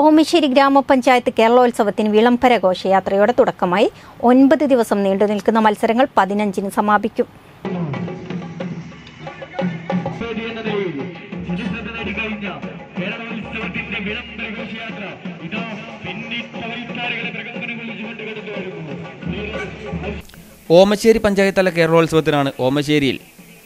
ഓമശ്ശേരി ഗ്രാമപഞ്ചായത്ത് കേരളോത്സവത്തിന് വിളംബര ഘോഷയാത്രയോടെ തുടക്കമായി ഒൻപത് ദിവസം നീണ്ടു നിൽക്കുന്ന മത്സരങ്ങൾ പതിനഞ്ചിന് സമാപിക്കും. ഓമശ്ശേരി പഞ്ചായത്തല തല കേരളോത്സവത്തിനാണ് ഓമശ്ശേരിയിൽ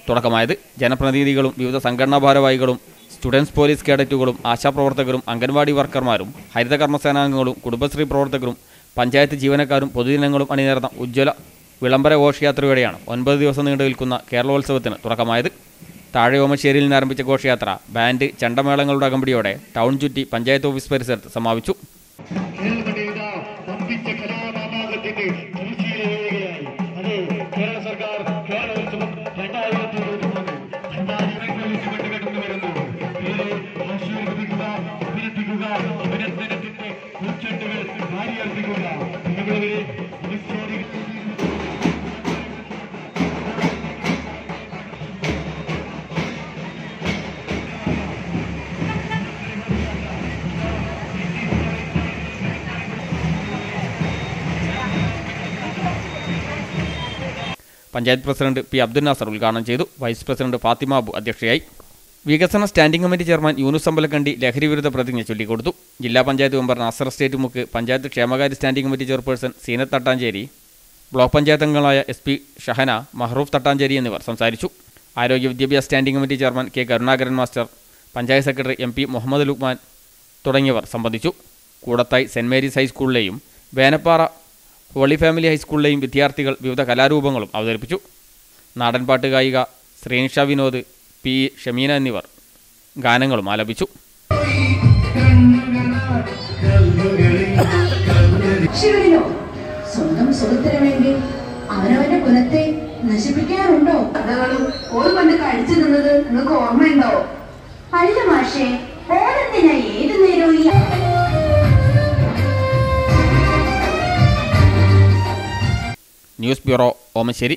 തുടക്കമായത്. ജനപ്രതിനിധികളും വിവിധ സംഘടനാ ഭാരവാഹികളും സ്റ്റുഡൻസ് പോലീസ് കേഡറ്റുകളും ആശാപ്രവർത്തകരും അംഗൻവാടി വർക്കർമാരും ഹരിത കർമ്മസേനാംഗങ്ങളും കുടുംബശ്രീ പ്രവർത്തകരും പഞ്ചായത്ത് ജീവനക്കാരും പൊതുജനങ്ങളും അണിനിരന്ന ഉജ്ജ്വല വിളംബര ഘോഷയാത്രയോടെയാണ് ഒൻപത് ദിവസം നീണ്ടു നിൽക്കുന്ന കേരളോത്സവത്തിന് തുടക്കമായത്. താഴെ ഓമശ്ശേരിയിൽ നിന്ന് ആരംഭിച്ച ഘോഷയാത്ര ബാൻഡ് ചണ്ടമേളങ്ങളുടെ അകമ്പടിയോടെ ടൗൺ ചുറ്റി പഞ്ചായത്ത് ഓഫീസ് പരിസരത്ത് സമാപിച്ചു. പഞ്ചായത്ത് പ്രസിഡന്റ് പി അബ്ദുൽ നാസർ ഉദ്ഘാടനം ചെയ്തു. വൈസ് പ്രസിഡന്റ് ഫാത്തിമ അബു അധ്യക്ഷയായി. വികസന standing committee chairman Yunus Ambalakkandi ലഹരി വിരുദ്ധ പ്രതിജ്ഞ ചൊല്ലിക്കൊടുത്തു. ജില്ലാ പഞ്ചായത്ത് മെമ്പർ നാസർ സ്റ്റേറ്റ് മുക്ക് പഞ്ചായത്ത് ക്ഷേമകാര്യ standing committee chairperson Seenath Thattancheri block panchayat അംഗങ്ങളായ എസ് പി ഷഹന മഹ്റൂഫ് തട്ടാഞ്ചേരി എന്നിവർ സംസാരിച്ചു. ആരോഗ്യ വിദ്യാഭ്യാസ standing committee chairman K Karunakaran master panchayat secretary M P Muhammad Lukman തുടങ്ങിയവർ സംബന്ധിച്ചു. കൂടത്തായി സെന്റ് മേരീസ് ഹൈസ്കൂളിലെയും വേനപ്പാറ ഹോളി ഫാമിലി ഹൈസ്കൂളിലെയും വിദ്യാർത്ഥികൾ വിവിധ കലാരൂപങ്ങളും അവതരിപ്പിച്ചു. നാടൻപാട്ട് ഗായിക ശ്രീനിഷ വിനോദ് പി. ഷമീന എന്നിവർ ഗാനങ്ങളും ആലപിച്ചു. ശിവനോ സ്വന്തം സുഖത്തിന് വേണ്ടി അവനവന്റെ കുലത്തെ നശിപ്പിക്കാറുണ്ടോ? കഥകളും ഓൾ പണ്ട് കഴിച്ചു നിന്നത് നിങ്ങൾക്ക് ഓർമ്മയുണ്ടോ? അല്ല മാഷേ ഓരെന്തിനാ ഏത് നേരവും ന്യൂസ് ബ്യൂറോ ഓമശ്ശേരി